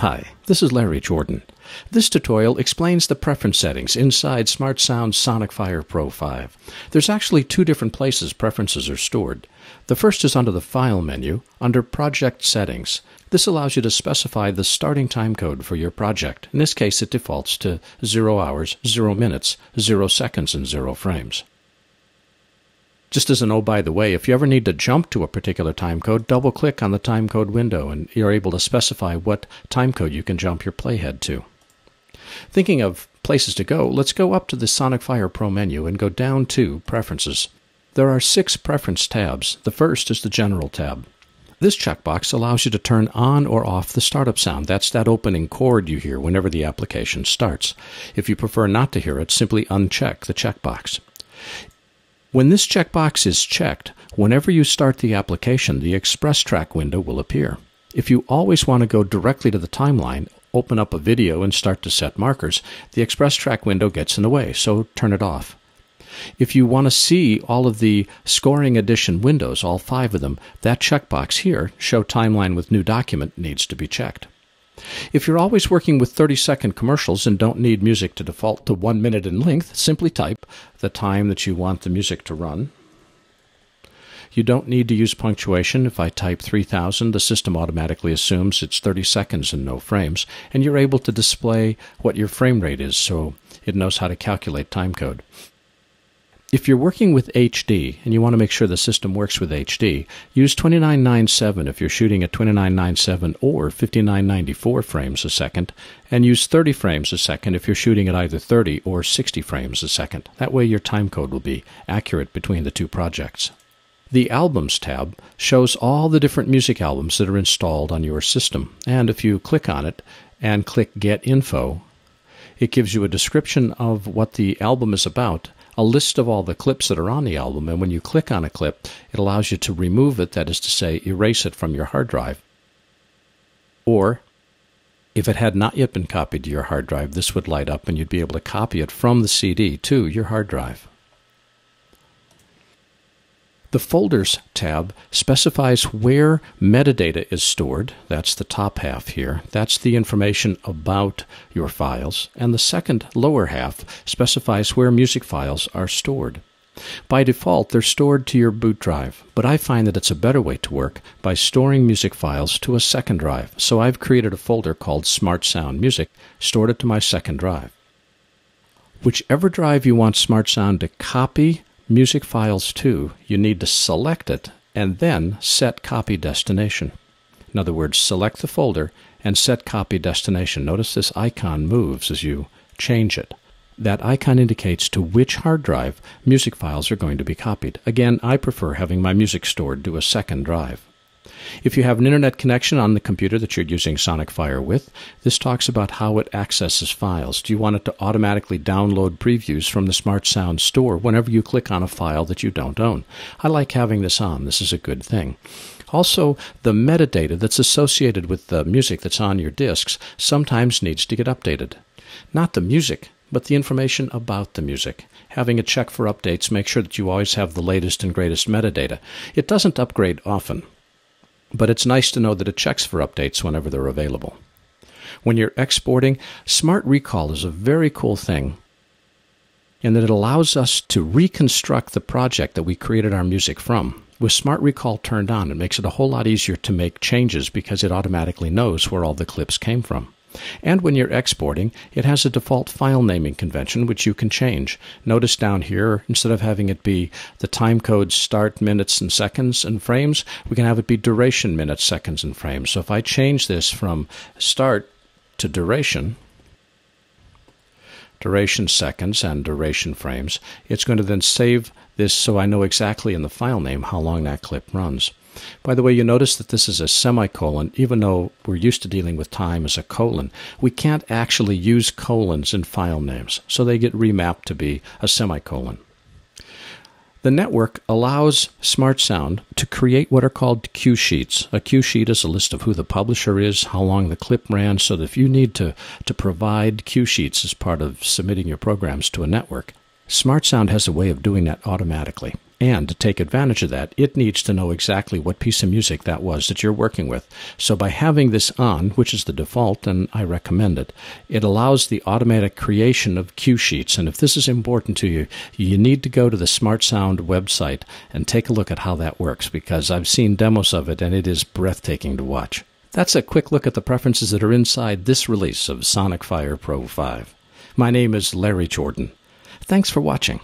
Hi, this is Larry Jordan. This tutorial explains the preference settings inside Smart Sound Sonicfire Pro 5. There's actually two different places preferences are stored. The first is under the File menu, under Project Settings. This allows you to specify the starting time code for your project. In this case, it defaults to 0 hours, 0 minutes, 0 seconds, and 0 frames. Just as an oh, by the way, if you ever need to jump to a particular timecode, double click on the timecode window and you're able to specify what timecode you can jump your playhead to. Thinking of places to go, let's go up to the Sonicfire Pro menu and go down to Preferences. There are six preference tabs. The first is the General tab. This checkbox allows you to turn on or off the startup sound. That's that opening chord you hear whenever the application starts. If you prefer not to hear it, simply uncheck the checkbox. When this checkbox is checked, whenever you start the application, the Express Track window will appear. If you always want to go directly to the timeline, open up a video and start to set markers, the Express Track window gets in the way, so turn it off. If you want to see all of the scoring edition windows, all five of them, that checkbox here, Show Timeline with New Document, needs to be checked. If you're always working with 30 second commercials and don't need music to default to one minute in length, simply type the time that you want the music to run. You don't need to use punctuation. If I type 3000, the system automatically assumes it's 30 seconds and no frames, and you're able to display what your frame rate is so it knows how to calculate timecode. If you're working with HD and you want to make sure the system works with HD, use 2997 if you're shooting at 2997 or 5994 frames a second, and use 30 frames a second if you're shooting at either 30 or 60 frames a second. That way your timecode will be accurate between the two projects. The Albums tab shows all the different music albums that are installed on your system, and if you click on it and click Get Info, it gives you a description of what the album is about a list of all the clips that are on the album, and when you click on a clip, it allows you to remove it, that is to say, erase it from your hard drive. Or, if it had not yet been copied to your hard drive, this would light up and you'd be able to copy it from the CD to your hard drive. The Folders tab specifies where metadata is stored. That's the top half here. That's the information about your files. And the second lower half specifies where music files are stored. By default, they're stored to your boot drive, but I find that it's a better way to work by storing music files to a second drive. So I've created a folder called SmartSound Music, stored it to my second drive. Whichever drive you want SmartSound to copy music files to, you need to select it and then set copy destination. In other words, select the folder and set copy destination. Notice this icon moves as you change it. That icon indicates to which hard drive music files are going to be copied. Again, I prefer having my music stored to a second drive. If you have an internet connection on the computer that you're using Sonicfire with, this talks about how it accesses files. Do you want it to automatically download previews from the SmartSound store whenever you click on a file that you don't own? I like having this on. This is a good thing. Also, the metadata that's associated with the music that's on your discs sometimes needs to get updated. Not the music, but the information about the music. Having a check for updates makes sure that you always have the latest and greatest metadata. It doesn't upgrade often, but it's nice to know that it checks for updates whenever they're available. When you're exporting, Smart Recall is a very cool thing in that it allows us to reconstruct the project that we created our music from. With Smart Recall turned on, it makes it a whole lot easier to make changes because it automatically knows where all the clips came from. And when you're exporting, it has a default file naming convention which you can change. Notice down here, instead of having it be the time code start minutes and seconds and frames, we can have it be duration minutes, seconds, and frames. So if I change this from start to duration, duration seconds and duration frames, it's going to then save this so I know exactly in the file name how long that clip runs. By the way, you notice that this is a semicolon, even though we're used to dealing with time as a colon. We can't actually use colons in file names, so they get remapped to be a semicolon. The network allows SmartSound to create what are called cue sheets. A cue sheet is a list of who the publisher is, how long the clip ran, so that if you need to, to provide cue sheets as part of submitting your programs to a network, SmartSound has a way of doing that automatically. And to take advantage of that, it needs to know exactly what piece of music that was that you're working with. So by having this on, which is the default, and I recommend it, it allows the automatic creation of cue sheets. And if this is important to you, you need to go to the SmartSound website and take a look at how that works because I've seen demos of it and it is breathtaking to watch. That's a quick look at the preferences that are inside this release of Sonicfire Pro 5. My name is Larry Jordan. Thanks for watching.